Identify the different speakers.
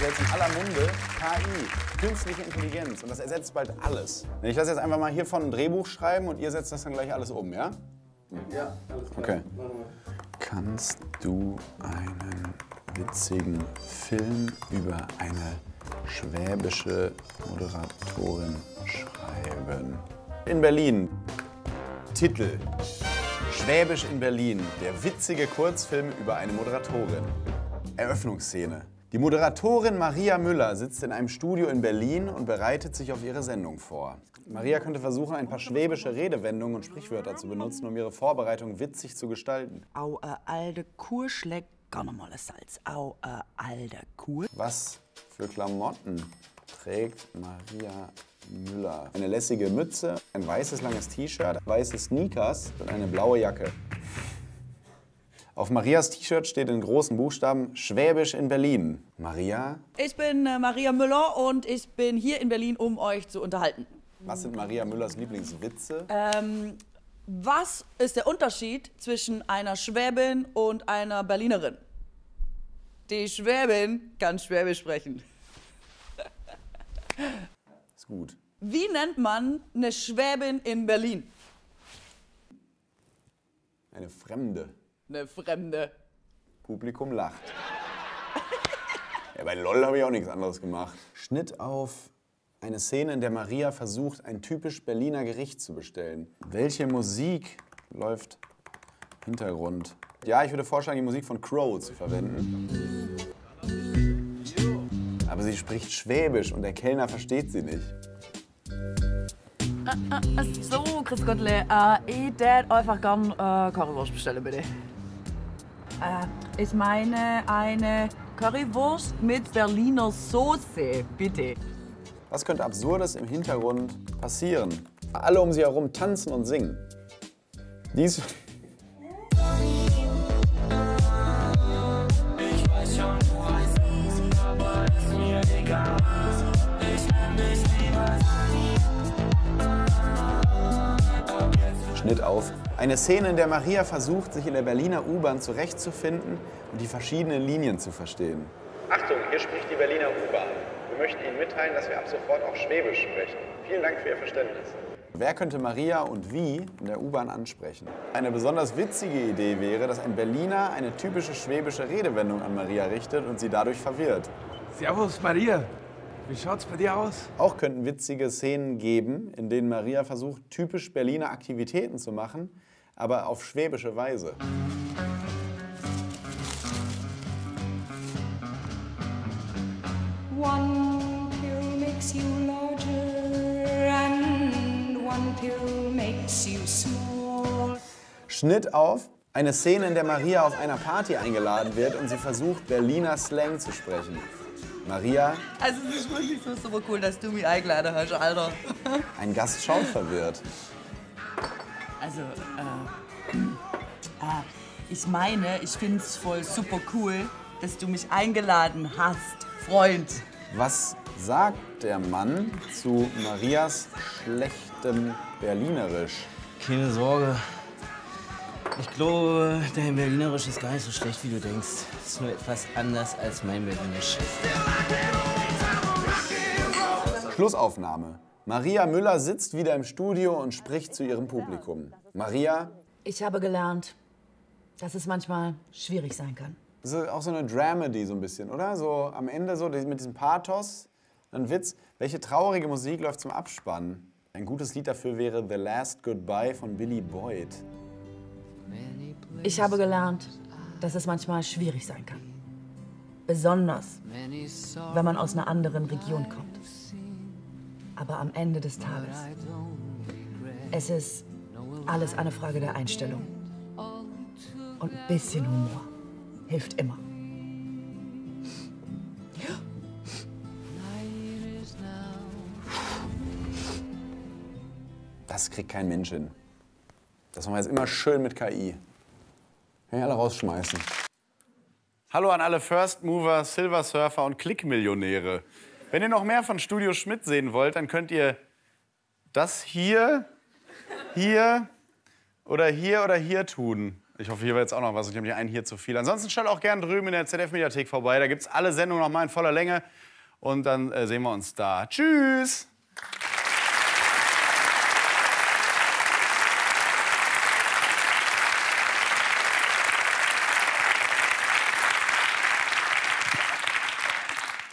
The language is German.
Speaker 1: ist jetzt in aller Munde KI, künstliche Intelligenz. Und das ersetzt bald alles. Ich lasse jetzt einfach mal hiervon ein Drehbuch schreiben und ihr setzt das dann gleich alles um, ja?
Speaker 2: Ja, alles klar.
Speaker 1: Okay. Kannst du einen witzigen Film über eine schwäbische Moderatorin schreiben? In Berlin. Titel. Schwäbisch in Berlin. Der witzige Kurzfilm über eine Moderatorin. Eröffnungsszene. Die Moderatorin Maria Müller sitzt in einem Studio in Berlin und bereitet sich auf ihre Sendung vor. Maria könnte versuchen, ein paar schwäbische Redewendungen und Sprichwörter zu benutzen, um ihre Vorbereitung witzig zu gestalten.
Speaker 3: Au, äh, alte Kur schlägt gar noch mal Salz. Au, äh, alte Kur.
Speaker 1: Was für Klamotten trägt Maria Müller? Eine lässige Mütze, ein weißes langes T-Shirt, weiße Sneakers und eine blaue Jacke. Auf Marias T-Shirt steht in großen Buchstaben Schwäbisch in Berlin. Maria,
Speaker 3: Ich bin äh, Maria Müller und ich bin hier in Berlin, um euch zu unterhalten.
Speaker 1: was sind Maria Müllers Lieblingswitze?
Speaker 3: Ähm, was ist der Unterschied zwischen einer Schwäbin und einer Berlinerin? Die Schwäbin kann Schwäbisch sprechen.
Speaker 1: Ist gut.
Speaker 3: Wie nennt man eine Schwäbin in Berlin?
Speaker 1: Eine Fremde.
Speaker 3: Eine Fremde.
Speaker 1: Publikum lacht. Ja, bei LOL habe ich auch nichts anderes gemacht. Schnitt auf eine Szene, in der Maria versucht, ein typisch Berliner Gericht zu bestellen. Welche Musik läuft im Hintergrund? Ja, ich würde vorschlagen, die Musik von Crow zu verwenden. Aber sie spricht Schwäbisch und der Kellner versteht sie nicht.
Speaker 3: So, Chris Gottle, äh, ich tät einfach gern äh, Currywurst bestellen, bitte. Äh, ich meine eine Currywurst mit Berliner Soße, bitte.
Speaker 1: Was könnte Absurdes im Hintergrund passieren? Alle um sie herum tanzen und singen. Dies. Schnitt auf. Eine Szene, in der Maria versucht, sich in der Berliner U-Bahn zurechtzufinden und die verschiedenen Linien zu verstehen. Achtung, hier spricht die Berliner U-Bahn. Wir möchten Ihnen mitteilen, dass wir ab sofort auch Schwäbisch sprechen. Vielen Dank für Ihr Verständnis. Wer könnte Maria und wie in der U-Bahn ansprechen? Eine besonders witzige Idee wäre, dass ein Berliner eine typische schwäbische Redewendung an Maria richtet und sie dadurch verwirrt.
Speaker 2: Servus, Maria. Wie schaut's bei dir aus?
Speaker 1: Auch könnten witzige Szenen geben, in denen Maria versucht, typisch Berliner Aktivitäten zu machen, aber auf schwäbische Weise.
Speaker 4: One pill makes you larger, and one pill makes you small.
Speaker 1: Schnitt auf eine Szene, in der Maria auf einer Party eingeladen wird und sie versucht, Berliner Slang zu sprechen. Maria,
Speaker 3: Also, es ist wirklich so super cool, dass du mich eingeladen hast, Alter.
Speaker 1: ein Gast schaut verwirrt.
Speaker 3: Also, äh, äh, ich meine, ich find's voll super cool, dass du mich eingeladen hast, Freund.
Speaker 1: Was sagt der Mann zu Marias schlechtem Berlinerisch?
Speaker 5: Keine Sorge. Ich glaube, dein Berlinerisch ist gar nicht so schlecht, wie du denkst. Es ist nur etwas anders als mein Berlinerisch.
Speaker 1: Schlussaufnahme. Maria Müller sitzt wieder im Studio und spricht zu ihrem Publikum. Maria,
Speaker 3: Ich habe gelernt, dass es manchmal schwierig sein kann.
Speaker 1: das ist auch so eine Dramedy so ein bisschen, oder? So am Ende so mit diesem Pathos, ein Witz. Welche traurige Musik läuft zum Abspann? Ein gutes Lied dafür wäre The Last Goodbye von Billy Boyd.
Speaker 3: Ich habe gelernt, dass es manchmal schwierig sein kann. Besonders, wenn man aus einer anderen Region kommt. Aber am Ende des Tages, es ist alles eine Frage der Einstellung. Und ein bisschen Humor hilft immer.
Speaker 1: Das kriegt kein Mensch hin. Das machen wir jetzt immer schön mit KI. Können wir alle rausschmeißen. Hallo an alle First Mover, Silver Surfer und Klickmillionäre. Wenn ihr noch mehr von Studio Schmidt sehen wollt, dann könnt ihr das hier, hier oder hier oder hier tun. Ich hoffe, hier war jetzt auch noch was. Ich habe hier einen hier zu viel. Ansonsten schaut auch gern drüben in der ZDF-Mediathek vorbei. Da gibt es alle Sendungen noch mal in voller Länge. Und dann äh, sehen wir uns da. Tschüss!